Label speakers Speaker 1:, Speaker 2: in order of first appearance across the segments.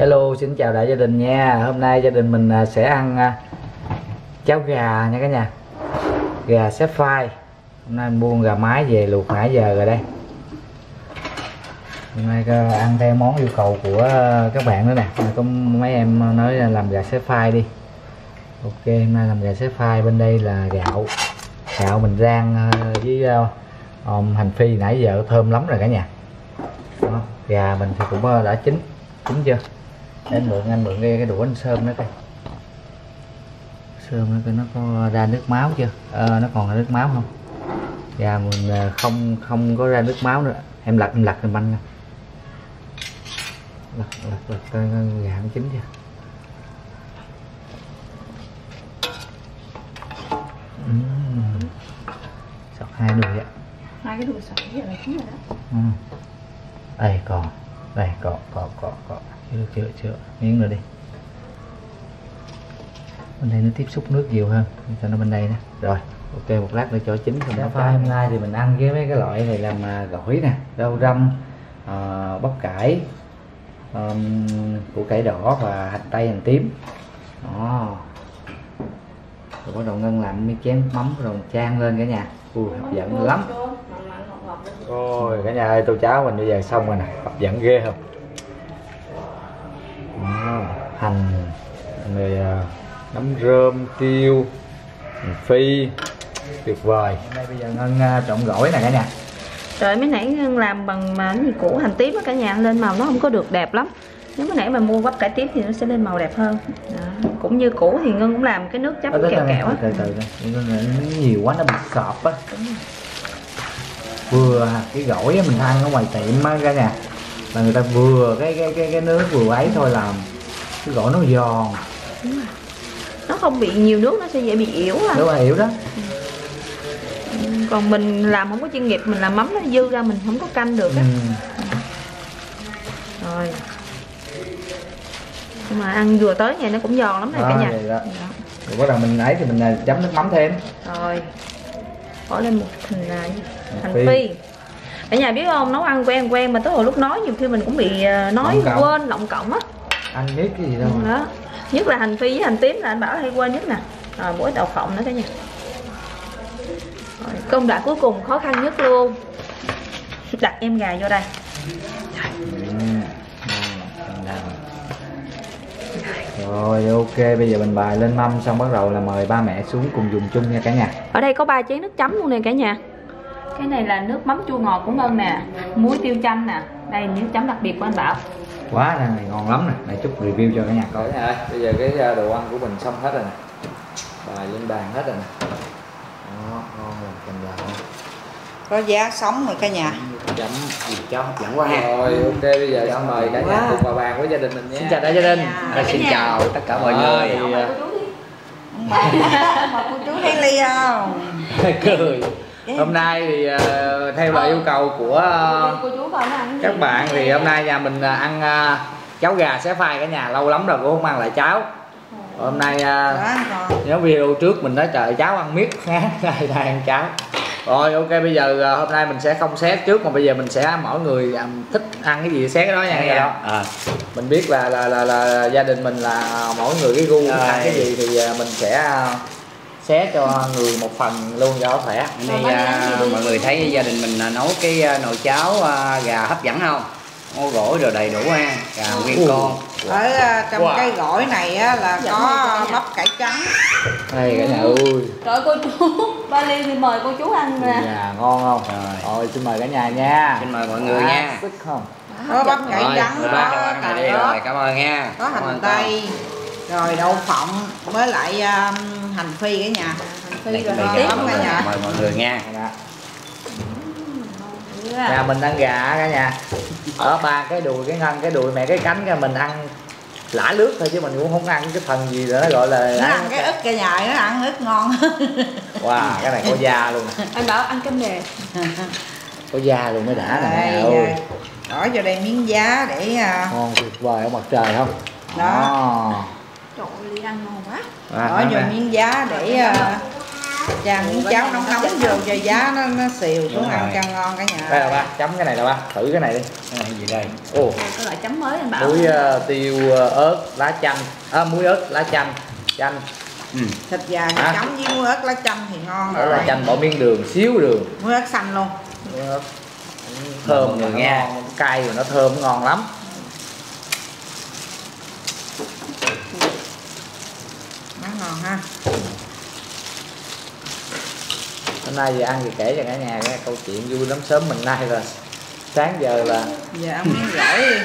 Speaker 1: Hello, xin chào đại gia đình nha. Hôm nay gia đình mình à, sẽ ăn à, cháo gà nha cả nhà. Gà xếp phai. Hôm nay mình mua gà mái về luộc nãy giờ rồi đây. Hôm nay ăn theo món yêu cầu của à, các bạn nữa nè. Có mấy em nói là làm gà xếp phai đi. Ok, hôm nay làm gà xếp phai. Bên đây là gạo. Gạo mình rang với hành phi nãy giờ thơm lắm rồi cả nhà. Đó, gà mình thì cũng đã chín. Chín chưa? Anh mượn anh mượn cái, cái đũa anh sơm nó coi. Sơm nó coi nó có ra nước máu chưa? Ờ, nó còn ra nước máu không? Gà mình à, không không có ra nước máu nữa. Em lật em lật em banh nè lật lật lật coi gà nó chín chưa? Ừm. sọt hai đùi ạ.
Speaker 2: Hai cái đùi sợi vậy là chín rồi đó.
Speaker 1: Ừ. đây còn đây còn còn còn còn chưa chưa chưa miếng nữa đi. Bên đây nó tiếp xúc nước nhiều hơn. Cho nó bên đây nè. Rồi ok một lát nữa cho chín xong nó phai hôm nay thì mình ăn với mấy cái loại này làm à, gỏi nè rau răm à, bắp cải um, củ cải đỏ và hành tây hành tím. Đó. Rồi bắt đầu ngân làm miếng chén mắm rồi chan lên cả nhà. Ui hấp dẫn lắm. Ôi cả nhà ơi tô cháo mình bây giờ xong rồi nè. Hấp dẫn ghê không Hành rồi à, nấm rơm tiêu phi tuyệt vời. Đây bây giờ ngân à, trộn gỏi nè cả nhà.
Speaker 2: Trời mấy nãy Ngân làm bằng mà cái gì củ hành tím á cả nhà lên màu nó không có được đẹp lắm. Nếu mới nãy mà mua bắp cải tím thì nó sẽ lên màu đẹp hơn. Đó. Cũng như củ thì Ngân cũng làm cái nước chấm
Speaker 1: Ờ,
Speaker 2: kẹo kẹo á.
Speaker 1: từ từ nó nhiều quá nó bị sọp á. Vừa cái gỏi á, mình ăn ở ngoài tiệm á cả nhà. Là người ta vừa cái cái cái cái nước vừa ấy thôi làm cái gỏi nó giòn.
Speaker 2: Nó không bị nhiều nước nó sẽ dễ bị yếu à.
Speaker 1: Nếu mà hiểu đó.
Speaker 2: Còn mình làm không có chuyên nghiệp mình làm mắm nó dư ra mình không có canh được
Speaker 1: ừ.
Speaker 2: á Rồi. Nhưng mà ăn vừa tới ngày nó cũng giòn lắm này cả nhà.
Speaker 1: đó.
Speaker 2: Đó.
Speaker 1: rồi bắt đầu mình ấy thì mình à, chấm nước mắm thêm.
Speaker 2: Rồi. Bỏ lên một thình là gì? hành
Speaker 1: phi.
Speaker 2: phi. Cả nhà biết không nấu ăn quen quen mà tới hồi lúc nói nhiều khi mình cũng bị ờ, nói quên lộng cộng á
Speaker 1: ăn biết cái gì đâu
Speaker 2: đó. Nhất là hành phi với hành tím là anh bảo hay quên nhất nè. Rồi mỗi đậu phộng nữa cả nhà. Rồi, công đoạn cuối cùng khó khăn nhất luôn. Đặt em gà vô đây.
Speaker 1: Rồi. Ok bây giờ mình bài lên mâm xong bắt đầu là mời ba mẹ xuống cùng dùng chung nha cả nhà.
Speaker 2: Ở đây có ba chén nước chấm luôn nè cả nhà. Cái này là nước mắm chua ngọt của ngân nè. Muối tiêu chanh nè. Đây nước chấm đặc biệt của anh bảo
Speaker 1: quá này, này ngon lắm nè. Này chút review cho cả nhà coi. Ơi bây giờ cái à, đồ ăn của mình xong hết rồi nè. Bài lên bàn hết rồi nè. Đó ngon rồi cầm vào
Speaker 3: có giá sống rồi cả nhà.
Speaker 1: Chấm gì cho hấp dẫn quá ha. Rồi ok bây giờ xin mời cả nhà cùng vào bàn với gia đình mình nha. Xin chào đại gia đình.
Speaker 3: Dạ.
Speaker 4: xin chào tất cả mọi người.
Speaker 1: à,
Speaker 3: mà cô chú thấy ly không?
Speaker 1: Cười hôm nay thì ờ, theo lời yêu cầu của ờ,
Speaker 2: ăn
Speaker 1: các bạn thì hôm nay nhà mình ờ, ăn ờ, cháo gà xé phai cả nhà lâu lắm rồi cũng không ăn lại cháo. Hôm nay ờ,
Speaker 3: còn
Speaker 1: nhớ video trước mình nói trời cháo ăn miết ngán nay nay ăn cháo. Rồi ok bây giờ ờ, hôm nay mình sẽ không xét trước mà bây giờ mình sẽ mỗi người ờ, thích ăn cái gì thì xét cái đó nha cả nhà
Speaker 4: à,
Speaker 1: mình biết là là là, là gia đình mình là mỗi người cái gu ăn cái gì thì ờ, mình sẽ ờ, xé cho người một phần luôn cho khỏe.
Speaker 4: Hôm nay à, mọi người thấy gia đình mình à, nấu cái à, nồi cháo à, gà hấp dẫn không? Ngô gỏi rồi đầy đủ ha gà nguyên con.
Speaker 3: Ở à, trong
Speaker 1: Wow.
Speaker 3: cái gỏi này á, là
Speaker 2: Dạ,
Speaker 3: có
Speaker 2: dạ, dạ.
Speaker 3: bắp cải trắng.
Speaker 1: Đây cả nhà ơi
Speaker 2: Trời cô chú, ba ly thì mời cô chú ăn nè.
Speaker 1: nhà ngon không?
Speaker 4: Rồi.
Speaker 1: rồi xin mời cả nhà nha.
Speaker 4: Xin mời mọi người
Speaker 1: Quá
Speaker 4: nha.
Speaker 1: Sức không?
Speaker 3: Có bắp cải
Speaker 4: rồi
Speaker 3: trắng
Speaker 4: rồi,
Speaker 3: có cà rốt
Speaker 4: cảm ơn nha.
Speaker 3: có hành tây. Rồi đậu phộng với lại um, hành phi cả nhà. Hành phi rồi ngon cả
Speaker 4: người,
Speaker 3: nhà.
Speaker 4: Mời mọi người nha
Speaker 1: Dạ. nhà mình ăn gà cả nhà. Ở ba cái đùi cái ngân cái đùi mẹ cái cánh cái mình ăn lả lướt thôi chứ mình cũng không ăn cái phần gì nó gọi là
Speaker 3: nó ăn cái ức cả nhà nó ăn ức ngon
Speaker 1: wow cái này có da luôn.
Speaker 2: Anh bảo ăn cơm nè.
Speaker 1: có da luôn mới đã nè ơi.
Speaker 3: bỏ vô đây miếng giá để à,
Speaker 1: ngon tuyệt vời ở mặt trời không?
Speaker 3: Đó.
Speaker 2: Trời ơi, ăn ngon quá.
Speaker 1: À,
Speaker 3: bỏ vô miếng giá để à, cha miếng cháo nóng nóng vô cho giá nó nó xìu xuống ăn
Speaker 4: rồi.
Speaker 3: cho ngon cả nhà.
Speaker 1: Đây là ba chấm cái này là ba thử cái này đi.
Speaker 4: Cái này gì đây?
Speaker 1: Ồ.
Speaker 2: Cái loại chấm mới anh bảo.
Speaker 1: Muối ờ, tiêu ờ, ớt lá chanh. À, muối ớt lá chanh. Chanh.
Speaker 4: Ừ.
Speaker 3: thịt gà
Speaker 1: Hả?
Speaker 3: chấm với muối ớt lá chanh thì ngon
Speaker 1: ớt lá
Speaker 3: rồi.
Speaker 1: chanh bỏ miếng đường xíu đường.
Speaker 3: Muối ớt xanh luôn.
Speaker 1: Muối ớt. Thơm
Speaker 4: người
Speaker 1: rồi
Speaker 4: nghe.
Speaker 1: cay rồi nó thơm ngon lắm
Speaker 3: nó ngon ha.
Speaker 1: Hôm nay về ăn thì kể cho cả nhà cái câu chuyện vui lắm sớm mình nay rồi sáng giờ là
Speaker 3: giờ ăn miếng gỏi đi.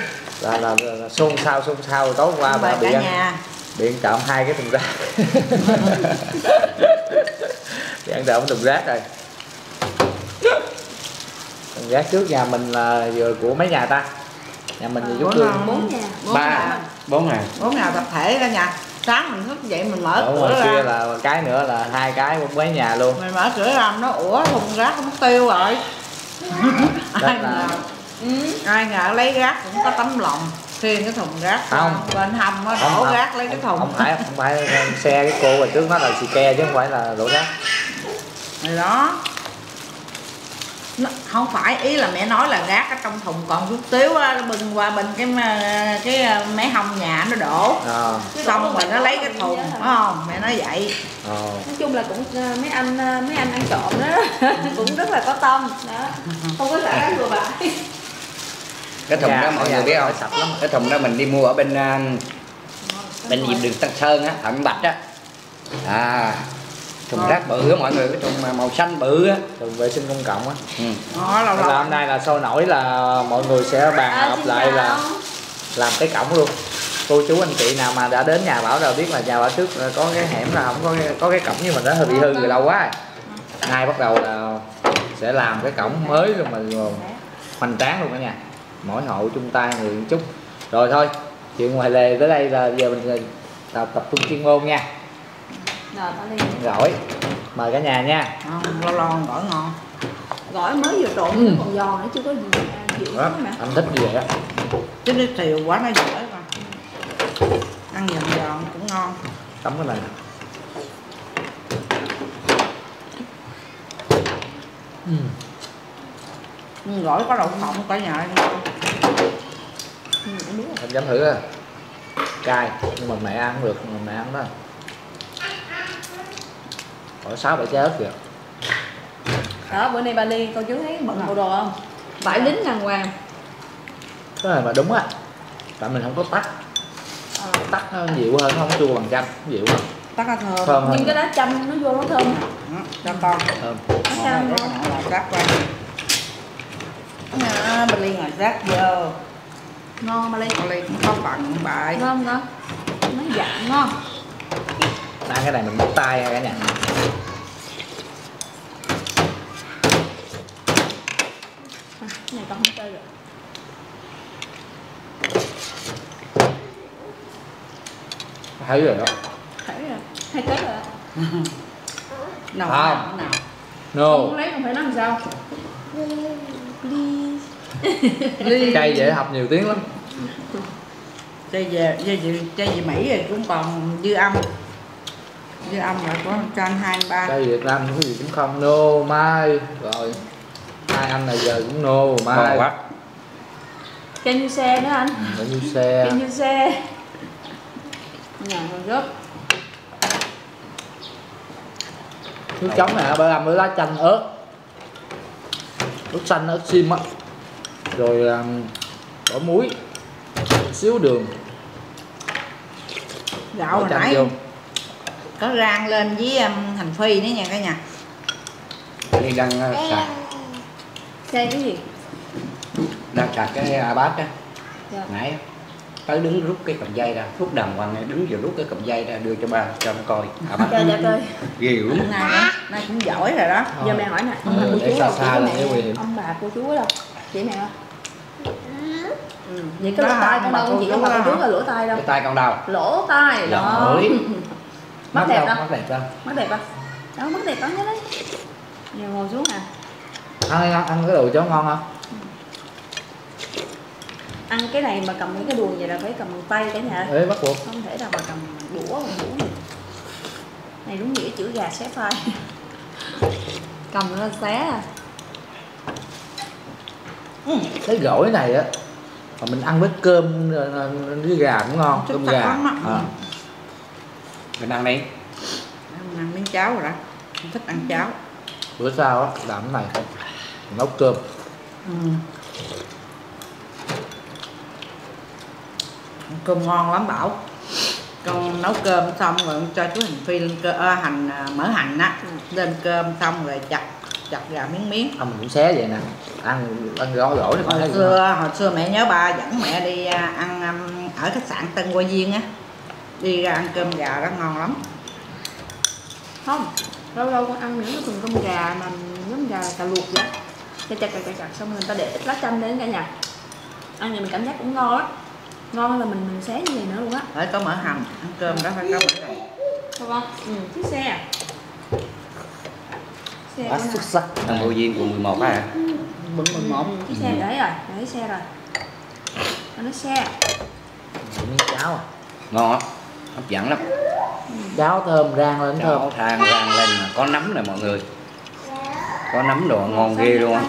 Speaker 1: là là, là, là xôn xao xôn xao tối qua bà
Speaker 3: mời
Speaker 1: bị
Speaker 3: cả
Speaker 1: ăn.
Speaker 3: nhà.
Speaker 1: Bị trộm hai cái thùng rác. Bị ăn trộm thùng rác rồi. Thùng rác trước nhà mình là vừa của mấy nhà ta? Nhà mình thì
Speaker 3: Bốn
Speaker 1: chút
Speaker 3: không?
Speaker 2: bốn nhà
Speaker 3: bốn
Speaker 4: ba bốn à
Speaker 3: bốn nào tập thể cả nhà sáng mình thức dậy mình mở cửa ra.
Speaker 1: là cái nữa là hai cái mấy nhà luôn.
Speaker 3: Mình mở cửa ra nó ủa thùng rác không tiêu rồi. Ai
Speaker 1: là-
Speaker 3: ngờ ai ngờ lấy rác cũng có tấm lòng khiêng cái thùng rác
Speaker 1: Không.
Speaker 3: bên hầm nó đổ rác lấy cái
Speaker 1: không,
Speaker 3: thùng.
Speaker 1: không phải không phải xe cái cô hồi trước nó là xì ke chứ không phải là đổ rác.
Speaker 3: Rồi đó nó, không phải ý là mẹ nói là rác ở trong thùng còn chút xíu á, bưng qua bên cái cái à, mé hông nhà nó đổ.
Speaker 1: À,
Speaker 3: xong rồi nó lấy cái thùng phải không? Mẹ nói vậy.
Speaker 1: À.
Speaker 2: nói chung là cũng ờ, mấy anh ờ, mấy anh ăn trộm đó cũng rất là có tâm đó. Không có xả rác bừa bãi
Speaker 4: cái thùng
Speaker 1: Nhà-
Speaker 4: đó mọi
Speaker 1: nhà
Speaker 4: người biết không?
Speaker 1: sạch lắm.
Speaker 4: cái thùng đó mình đi mua ở bên bên dịp đường Tân Sơn á Phạm Bạch á. À thùng rác bự á mọi người cái thùng mà màu xanh bự á.
Speaker 1: Thường vệ sinh công cộng á.
Speaker 4: Ừ.
Speaker 3: đó lâu
Speaker 1: Nên là
Speaker 3: lâu.
Speaker 1: hôm nay là sôi nổi là mọi người sẽ bàn
Speaker 2: À,
Speaker 1: họp
Speaker 2: xin
Speaker 1: lại là làm cái cổng luôn. Cô chú anh chị nào mà đã đến nhà bảo đều biết là nhà bảo trước có cái hẻm là không có cái, có cái cổng nhưng mà nó hơi bị hư rồi lâu quá. Nay bắt đầu là sẽ làm cái cổng mới luôn mà hoành tráng luôn cả nhà. Mỗi hộ chung tay người một chút. Rồi thôi chuyện ngoài lề tới đây là giờ mình tập, tập trung chuyên môn nha.
Speaker 2: rồi
Speaker 1: gỏi mời cả nhà nha.
Speaker 3: Không, lâu lâu gỏi ngon.
Speaker 2: Gỏi mới vừa trộn
Speaker 1: Ừ.
Speaker 2: còn giòn nữa chưa có gì chịu
Speaker 1: đó,
Speaker 2: mà
Speaker 1: anh thích như vậy? Đó
Speaker 3: chứ nó tiều quá nó dễ mà ăn giòn giòn cũng ngon.
Speaker 1: Tắm cái này. Ừ.
Speaker 3: Nhưng gỏi có đậu phộng cả nhà ăn ngon.
Speaker 2: ừ, em
Speaker 1: em dám thử à cay nhưng mà mẹ ăn được mà mẹ ăn đó có sáu bảy trái ớt kìa.
Speaker 2: Đó bữa nay ba đi cô chú thấy bận bộ đồ không? Vải lính đàng hoàng.
Speaker 1: Cái này mà đúng á. Tại mình không có tắt.
Speaker 2: Ờ.
Speaker 1: tắt nó dịu hơn nó không chua bằng chanh nó dịu hơn.
Speaker 3: Tắc nó thơm
Speaker 1: thơm hơn.
Speaker 2: Nhưng cái lá chanh nó vô nó thơm.
Speaker 3: Đó, cho con
Speaker 1: thơm.
Speaker 2: Lá chanh
Speaker 3: ngồi rác qua. Nha, bà Ly ngồi rác vô.
Speaker 2: Ngon mà ly
Speaker 3: bà Ly cũng có bận bài
Speaker 2: ngon ngon nó dạ ngon.
Speaker 1: Ăn cái này mình bóc tay cả nhà
Speaker 2: à, cái này con không chơi được.
Speaker 1: Thấy rồi đó.
Speaker 2: Thấy rồi. Hay kết rồi
Speaker 3: nào
Speaker 1: Không.
Speaker 3: nào
Speaker 1: no.
Speaker 2: Không lấy không phải nói làm sao?
Speaker 3: Ly
Speaker 1: cay dễ học nhiều tiếng lắm.
Speaker 3: Chơi về chơi về chơi về Mỹ rồi cũng còn dư âm. Dư âm rồi có cho anh hai ba.
Speaker 1: Cay Việt Nam cái gì cũng không. No mai. Rồi hai anh này giờ cũng no mai
Speaker 4: ngon quá.
Speaker 2: Kênh như xe nữa anh.
Speaker 1: Bao nhiêu xe
Speaker 2: kênh như xe nhà còn gấp
Speaker 1: nước chấm này bơ làm với lá chanh ớt. Ớt xanh ớt xiêm á. Rồi um, bỏ muối. Xíu đường.
Speaker 3: Gạo hồi nãy
Speaker 1: vô.
Speaker 3: có rang lên với um, hành phi nữa nha cả nhà.
Speaker 4: Đi đang uh,
Speaker 2: xe cái gì?
Speaker 4: Đang sạc cái uh, bát á
Speaker 2: Dạ.
Speaker 4: nãy tới đứng rút cái cầm dây ra rút đàng hoàng này, đứng vừa rút cái cầm dây ra đưa cho ba cho nó coi. À, bác
Speaker 2: chơi chơi chơi
Speaker 4: ghê lắm.
Speaker 3: Nay nay cũng giỏi rồi đó.
Speaker 2: Giờ mẹ hỏi nè ông
Speaker 1: Ờ,
Speaker 2: bà cô
Speaker 1: để
Speaker 2: chú đâu?
Speaker 1: xa
Speaker 2: mẹ ông bà cô chú đâu? Chị mẹ không
Speaker 3: ừ.
Speaker 2: vậy cái lỗ tai con đâu? chị ông bà cô chú là lỗ tai đâu?
Speaker 4: Cái tay con đau
Speaker 2: lỗ tai đó. Mắt đẹp
Speaker 1: đâu
Speaker 2: đâu
Speaker 1: mắt đẹp đâu.
Speaker 2: Mắt đẹp không? Đó mắt đẹp lắm đấy. Giờ ngồi xuống à
Speaker 1: ăn ăn, cái đồ chó ngon không?
Speaker 2: Ăn cái này mà cầm cái cái đùi vậy là phải cầm tay cả nhà.
Speaker 1: Ế bắt buộc.
Speaker 2: Không thể nào mà cầm đũa bằng đũa này. này đúng nghĩa chữ gà xé phai. Cầm nó xé à.
Speaker 3: Ừ.
Speaker 1: cái gỏi này á mà mình ăn với cơm ờ, với gà cũng ngon
Speaker 3: Chút
Speaker 1: cơm gà. à.
Speaker 4: mình ăn đi.
Speaker 3: Em ăn miếng cháo rồi đó. Em thích ăn cháo.
Speaker 1: Bữa sau á làm cái này. mình nấu cơm.
Speaker 3: Ừ. cơm ngon lắm bảo. Con nấu cơm xong rồi con cho chú hành phi lên cơ à, hành à, mỡ hành á lên cơm xong rồi chặt chặt gà miếng miếng.
Speaker 1: Không mình cũng xé vậy nè ăn ăn gỏi gỏi thì
Speaker 3: hồi xưa hồi xưa mẹ nhớ ba dẫn mẹ đi à, ăn um, ở khách sạn Tân Hoa Viên á. Đi ra ăn cơm gà đó ngon lắm.
Speaker 2: Không lâu lâu con ăn những cái phần cơm gà mà giống gà cà luộc vậy chặt chặt chặt chặt, chặt. Xong rồi người ta để ít lá chanh đến cả nhà. Ăn thì mình cảm giác cũng ngon lắm ngon là mình mình xé như này nữa luôn á.
Speaker 3: Phải có mỡ hành ăn cơm đó phải có mỡ
Speaker 2: Đúng không? Ừ, chiếc xe à? Xe
Speaker 1: quá xuất sắc.
Speaker 4: Ăn vô viên quận 11 á hả?
Speaker 3: Bưng mười một.
Speaker 2: Ừ, chiếc xe đấy rồi, đấy xe rồi. Nó nói xe.
Speaker 1: Miếng cháo à.
Speaker 4: ngon á hấp dẫn lắm.
Speaker 1: Cháo thơm rang lên thơm.
Speaker 4: Chảo than rang lên mà có nấm nè mọi người. Có nấm đồ ngon ghê luôn á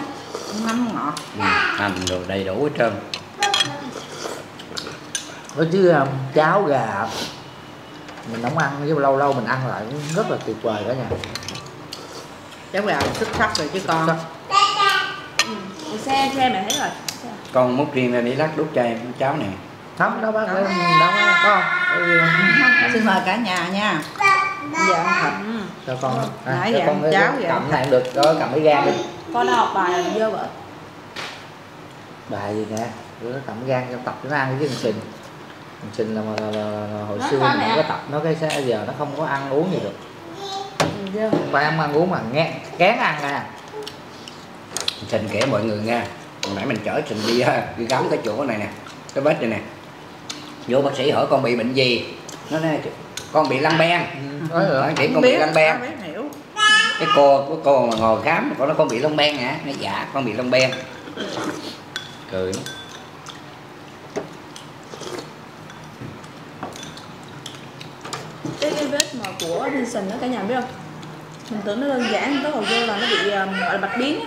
Speaker 3: nấm ngọt.
Speaker 4: Ừ, hành đồ đầy đủ hết trơn.
Speaker 1: Nói chứ um, cháo gà mình nấu ăn với lâu lâu mình ăn lại cũng rất là tuyệt vời cả nhà
Speaker 3: cháo gà xuất sắc rồi chứ con.
Speaker 1: Sắc.
Speaker 2: ừ. Xe, xe mày thấy rồi.
Speaker 4: Con múc riêng ra để lát đút cho em cháo này.
Speaker 1: Không đâu bác đâu đâu có Có không?
Speaker 3: xin mời cả nhà nha. Ăn thật.
Speaker 1: Cho con à,
Speaker 3: Nãy
Speaker 1: cho
Speaker 3: giờ
Speaker 1: con
Speaker 3: cháo vậy.
Speaker 1: cầm này cũng được. Đó cầm cái gan đi
Speaker 2: Con đã học bài là dơ vợ
Speaker 1: bài gì nè cầm cái gan cho tập nó ăn với thằng sình. Thằng sình là, mà- là, là, là, là hồi
Speaker 2: Nó
Speaker 1: xưa mình có tập nó cái sao giờ nó không có ăn uống gì được.
Speaker 2: Ừ,
Speaker 1: phải ăn ăn uống mà nghe kén ăn à.
Speaker 4: Trình kể mọi người nha hồi nãy mình chở trình đi á, đi khám cái chỗ này nè cái vết này nè. Vô bác sĩ hỏi con bị bệnh gì? Nó nói con bị lăng ben
Speaker 1: nói rồi.
Speaker 4: Nói chỉ con bị lăng ben cái cô của cô mà ngồi khám con nói con bị lông ben hả? Nó dạ con bị lông ben. Cười. Lắm.
Speaker 2: cái, cái vết mà của Vincent đó cả nhà biết không? Mình tưởng nó đơn giản tới hồi vô là nó bị um, gọi là bạch biến.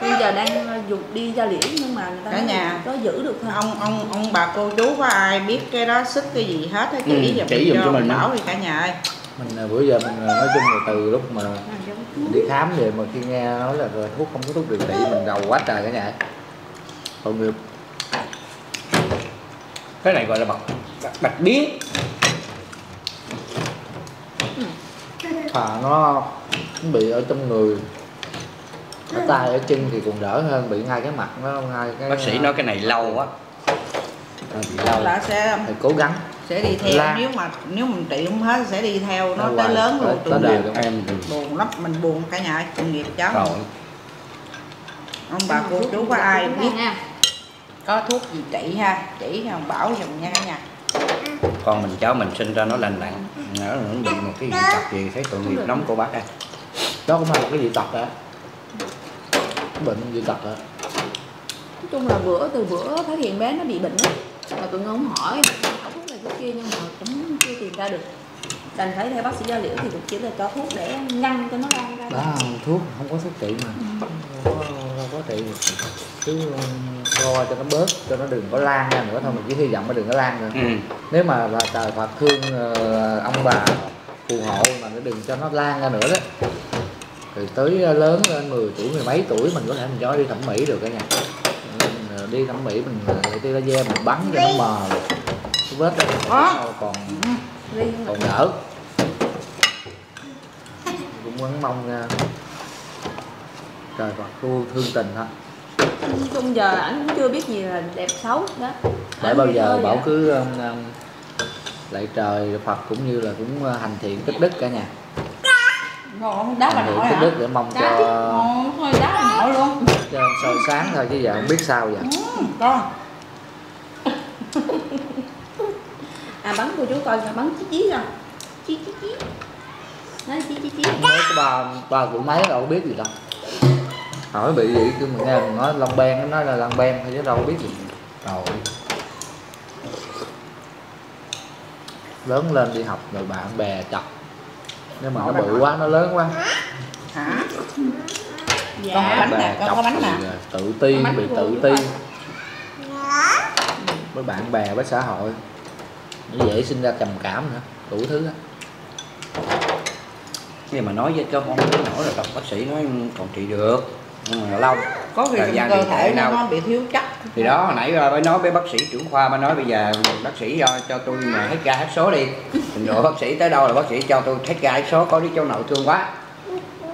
Speaker 2: Bây giờ đang uh, dùng đi da liễu nhưng mà người ta
Speaker 3: Cả nhà.
Speaker 2: có giữ được thôi.
Speaker 3: ông ông ông bà cô chú có ai biết cái đó sức cái gì hết á? Chỉ
Speaker 4: Ừ, chỉ giùm cho mình
Speaker 3: bảo đi cả nhà ơi.
Speaker 1: Mình à, bữa giờ mình à, nói chung là từ lúc mà mình đi khám về mà khi nghe nói là rồi thuốc không có thuốc điều trị mình đầu quá trời cả nhà. Tội nghiệp.
Speaker 4: Cái này gọi là bạch bạch, bạch biến.
Speaker 1: Thà nó nó bị ở trong người. Ở tay ở chân thì còn đỡ hơn bị ngay cái mặt nó ngay cái
Speaker 4: bác sĩ nói cái này lâu quá. Bị lâu
Speaker 3: là sẽ
Speaker 1: phải cố gắng
Speaker 3: sẽ đi theo.
Speaker 1: La.
Speaker 3: nếu mà nếu mình trị không hết sẽ đi theo. Nó tới lớn luôn
Speaker 1: tới đời
Speaker 4: em
Speaker 3: buồn lắm mình buồn cả nhà ơi, tội nghiệp cháu.
Speaker 4: Rồi
Speaker 3: ông bà cô chú có ai biết?
Speaker 2: Nha.
Speaker 3: Có thuốc gì trị ha? Chỉ cho ông bảo giùm nha cả nhà.
Speaker 4: Con mình cháu mình sinh ra nó lành lặn. Nó nó bị một cái gì tật gì thấy tội nghiệp lắm cô bác ơi.
Speaker 1: Đó cũng là một cái dị tật đó. Bệnh dị tật đó.
Speaker 2: Nói chung là bữa từ bữa phát hiện bé nó bị bệnh á. Là tụi nó không hỏi kia nhưng mà cũng chưa tìm ra được. Đành phải theo bác sĩ da liễu thì cũng chỉ là cho thuốc để ngăn cho nó lan ra.
Speaker 1: Đó thuốc không có thuốc trị mà. Không có, không có trị được cứ coi cho nó bớt cho nó đừng có lan ra nữa thôi mình chỉ hy vọng nó đừng có lan nữa
Speaker 4: ừ.
Speaker 1: nếu mà là trời Phật thương ờ, ông bà phù hộ mà nó đừng cho nó lan ra nữa đó thì tới ờ, lớn lên 10 tuổi mười mấy tuổi mình có thể mình cho đi thẩm mỹ được cả nhà. Ờ, đi thẩm mỹ mình đi laser mình bắn cho nó mờ vết đó
Speaker 3: Có.
Speaker 1: còn
Speaker 2: riêng
Speaker 1: còn đỡ. Cũng vẫn mong nha trời Phật thương thương tình
Speaker 2: nói chung giờ ảnh cũng chưa biết gì là đẹp xấu đó.
Speaker 1: Để
Speaker 2: Ảnh
Speaker 1: bao giờ bảo
Speaker 2: à.
Speaker 1: cứ um, um, lạy trời Phật cũng như là cũng hành thiện tích đức cả nhà.
Speaker 3: Ngon đá bà nội
Speaker 1: tích đức để mong
Speaker 3: đá
Speaker 1: cho
Speaker 3: ngon thôi đá bà nội luôn.
Speaker 1: Cho soi sáng thôi chứ giờ không biết sao giờ
Speaker 3: ừ, con
Speaker 2: à bắn cô chú coi là bắn chí chí rồi chí chí chí. Nói chí chí chí.
Speaker 1: Mấy cái bà bà tuổi mấy đâu biết gì đâu. Hỏi bị gì cứ mình nghe mình nói lông ben nó nói là lông ben thôi chứ đâu biết gì.
Speaker 4: Rồi.
Speaker 1: Lớn lên đi học rồi bạn bè chọc. Nếu mà nó bự quá nó lớn quá.
Speaker 3: Hả?
Speaker 2: Dạ
Speaker 3: Con bánh nè, con có bánh nè.
Speaker 1: Tự ti bị
Speaker 2: của
Speaker 1: tự ti. với bạn bè với xã hội nó dễ sinh ra trầm cảm nữa đủ thứ hết.
Speaker 4: Nhưng mà nói với cho con đứa nhỏ là đọc bác sĩ nói còn trị được. Nhưng mà lâu
Speaker 3: có khi
Speaker 4: Thời gian
Speaker 3: cơ thể nó,
Speaker 4: nào?
Speaker 3: nó bị thiếu chất.
Speaker 4: Thì đó hồi nãy ờ, mới nói với bác sĩ trưởng khoa mới nói bây giờ bác sĩ cho, cho tôi mà hết ga hết số đi. Trình độ bác sĩ tới đâu là bác sĩ cho tôi hết ga hết số có đứa cháu nội thương quá.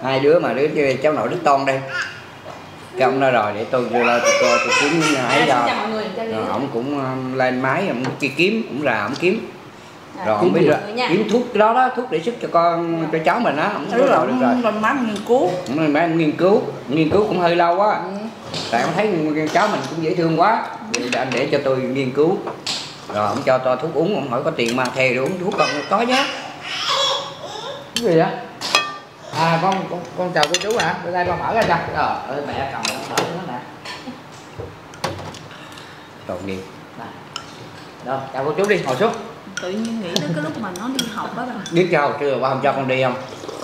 Speaker 4: Hai đứa mà đứa cháu nội đứa con đây cái ông nói rồi để tôi tôi, tôi, tôi, tôi kiếm ấy
Speaker 2: Dạ,
Speaker 4: cho rồi ông cũng um, lên máy ông đi kiếm cũng ra ông kiếm. Rồi ông biết
Speaker 2: rồi
Speaker 4: kiếm thuốc đó đó thuốc để sức cho con cho cháu mình á ông
Speaker 3: là
Speaker 4: rồi được rồi.
Speaker 3: ông lên má nghiên cứu.
Speaker 4: Ông lên máy ông nghiên cứu nghiên cứu cũng hơi lâu á. Tại ông thấy cháu mình cũng dễ thương quá Vậy để anh để cho tôi nghiên cứu. Rồi ông cho tôi thuốc uống ông hỏi có tiền mà thề để uống thuốc không có nhá
Speaker 1: cái gì đó à con con, con chào cô chú hả bữa nay con mở ra cho. Rồi ơi mẹ cầm mở nó nè.
Speaker 4: Rồi đi
Speaker 1: Này. rồi chào cô chú đi ngồi xuống.
Speaker 2: Tự nhiên nghĩ đến cái lúc mà nó đi học á bà.
Speaker 4: Biết cho hồi trưa ba không cho con đi không?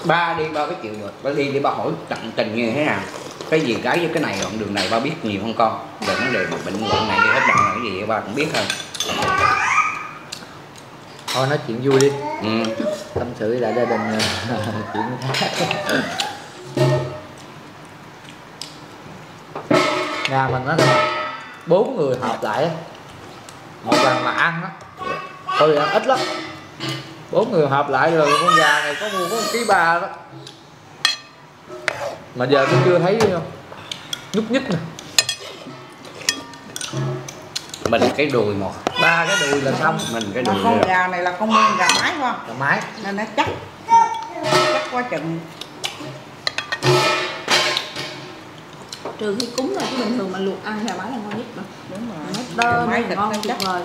Speaker 4: Ba đi ba có chịu được. Ba đi để ba hỏi tận tình như thế nào cái gì cái với cái này đoạn đường này ba biết nhiều không con. Về vấn đề bệnh hoạn này đi hết đoạn này cái gì ba cũng biết hơn
Speaker 1: thôi nói chuyện vui đi.
Speaker 4: Ừ.
Speaker 1: tâm sự lại gia đình chuyện khác. Nhà mình nó bốn người hợp lại á, một lần mà ăn á. Tôi ăn ít lắm. Bốn người hợp lại rồi con gà này có mua có một ký ba đó. Mà giờ tôi chưa thấy nhúc nhích nè
Speaker 4: mình cái đùi một.
Speaker 1: Ba cái đùi là xong.
Speaker 4: Mình cái đùi
Speaker 3: con gà này là con nguyên gà mái không?
Speaker 1: Là máy
Speaker 3: nên nó chắc. Chắc quá chừng.
Speaker 2: Trừ khi cúng rồi chứ bình thường mà luộc ăn gà mái là ngon nhất mà.
Speaker 3: Đúng rồi.
Speaker 2: Nó
Speaker 3: Gà
Speaker 2: tơ
Speaker 3: mái
Speaker 2: nó
Speaker 3: thịt
Speaker 2: ngon
Speaker 3: nó
Speaker 2: tuyệt
Speaker 3: chắc.
Speaker 2: vời.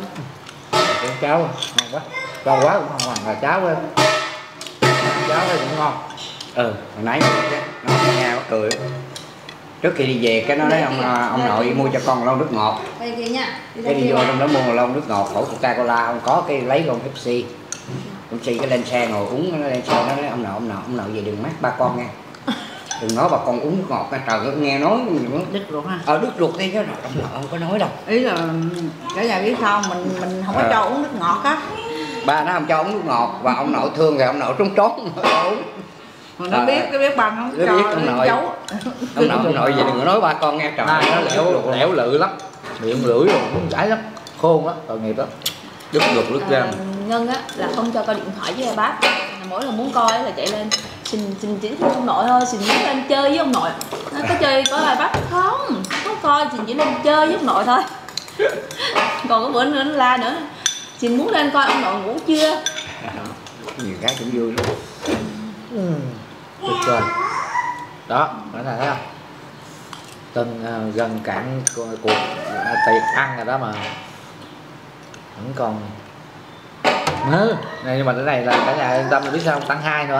Speaker 1: Con cháo. Ngon quá. Cho quá cũng không ngon. Là cháo á cháo đây cũng ngon.
Speaker 4: Ừ hồi nãy nó nghe nó cười trước khi đi về cái nó nói ông à, ông nội mua cho con lon nước ngọt. Cái đi vô trong đó mua lon nước ngọt khẩu coca cola không có cái lấy con pepsi. Pepsi cái lên xe ngồi uống nó lên xe nó nói ông nội ông nội ông nội về đừng mát ba con nghe. Đừng nói bà con uống nước ngọt nha trời nghe nói
Speaker 3: đứt ruột ha.
Speaker 4: Ở nước ruột đi cái rồi ông nội không có nói đâu.
Speaker 3: Ý là cả nhà biết sao mình mình không có
Speaker 4: Ờ.
Speaker 3: cho uống nước ngọt á.
Speaker 4: Ba nó không cho uống nước ngọt và ông nội thương thì ông nội trốn trốn uống
Speaker 3: mà nó
Speaker 4: Ờ.
Speaker 3: biết cái biết bằng không
Speaker 4: Nó
Speaker 3: cho
Speaker 4: biết ông nội.
Speaker 3: giấu.
Speaker 4: Ông nội ông nội về đừng có nói ba con nghe trời
Speaker 1: nó lẻo
Speaker 4: lẻo
Speaker 1: lự lắm. Miệng lưỡi rồi cũng chảy lắm. Khôn á tội nghiệp lắm. Đứt đứt
Speaker 2: À,
Speaker 1: gan
Speaker 2: Ngân á là không cho coi điện thoại với iPad Là mỗi lần muốn coi là chạy lên xin xin chỉ ông nội thôi xin muốn lên chơi với ông nội. Nó có chơi có iPad không không có coi xin chỉ lên chơi với ông nội thôi. Còn có bữa nữa nó la nữa. Xin muốn lên coi ông nội ngủ chưa?
Speaker 4: Nhiều cái cũng vui lắm.
Speaker 1: Ừ, tuyệt vời. Đó phải là thấy không? Từng à, gần cạn cu- cuộc à, tiệc ăn rồi đó mà. Vẫn còn. Ừ. này nhưng mà cái này là cả nhà yên tâm là biết sao không? Tăng hai nữa.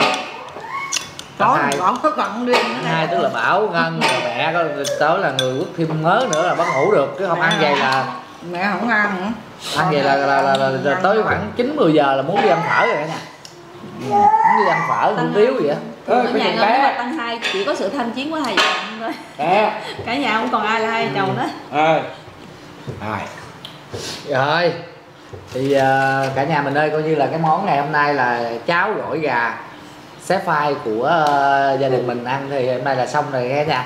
Speaker 1: Tăng
Speaker 3: có
Speaker 1: hai.
Speaker 3: có còn đi.
Speaker 1: Hai tức là bảo ngân rồi mẹ có tới là người quất thêm mớ nữa là bắt ngủ được chứ không ăn vậy là
Speaker 3: mẹ không ăn nữa.
Speaker 1: Ăn vậy là, là, là, là, là tới khoảng chín mười giờ là muốn đi ăn phở rồi cả nhà. Ừ, muốn đi ăn phở hủ tiếu gì
Speaker 4: cái
Speaker 2: nhà Ngân
Speaker 4: bé.
Speaker 2: tăng hai chỉ có sự tham chiến của hai vợ chồng thôi. Cả nhà không còn ai là hai chồng đó
Speaker 4: rồi.
Speaker 1: Rồi thì ờ, cả nhà mình ơi coi như là cái món ngày hôm nay là cháo gỏi gà xé phai của ờ, gia đình mình ăn thì hôm nay là xong rồi cả nhà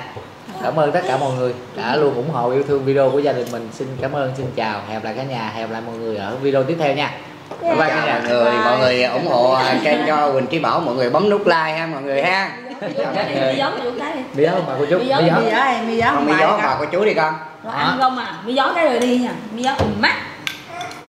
Speaker 1: cảm ơn tất cả mọi người đã luôn ủng hộ yêu thương video của gia đình mình. Xin cảm ơn xin chào. Hẹn gặp lại cả nhà hẹn gặp lại mọi người ở video tiếp theo nha cả
Speaker 4: chào
Speaker 1: nhà
Speaker 4: mọi người mọi người ủng hộ à, kênh cho Quỳnh Trí Bảo mọi người bấm nút like ha mọi người ha.
Speaker 2: Mi gió mi gió cái
Speaker 1: không bà cô chú?
Speaker 3: Mi giá mi không
Speaker 4: mi gió vào cô chú đi con.
Speaker 2: Nó ăn không à. Mi gió cái rồi đi nha. Mi gió ùm mắt